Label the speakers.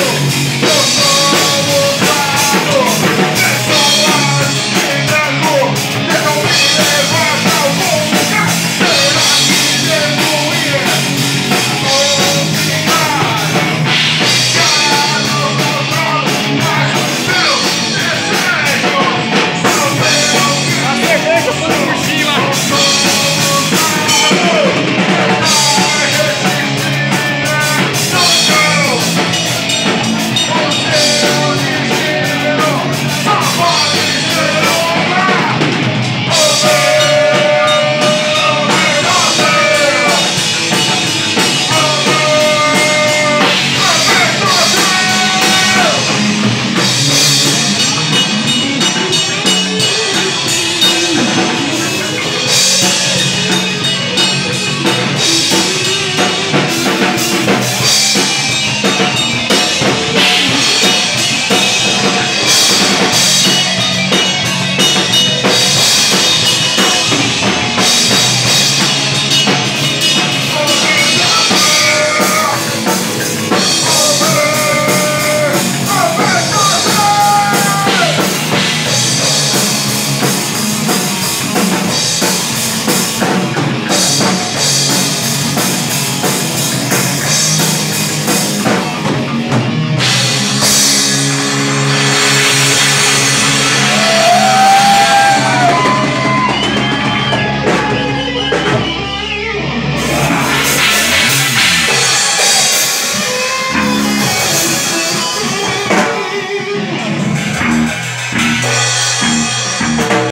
Speaker 1: go.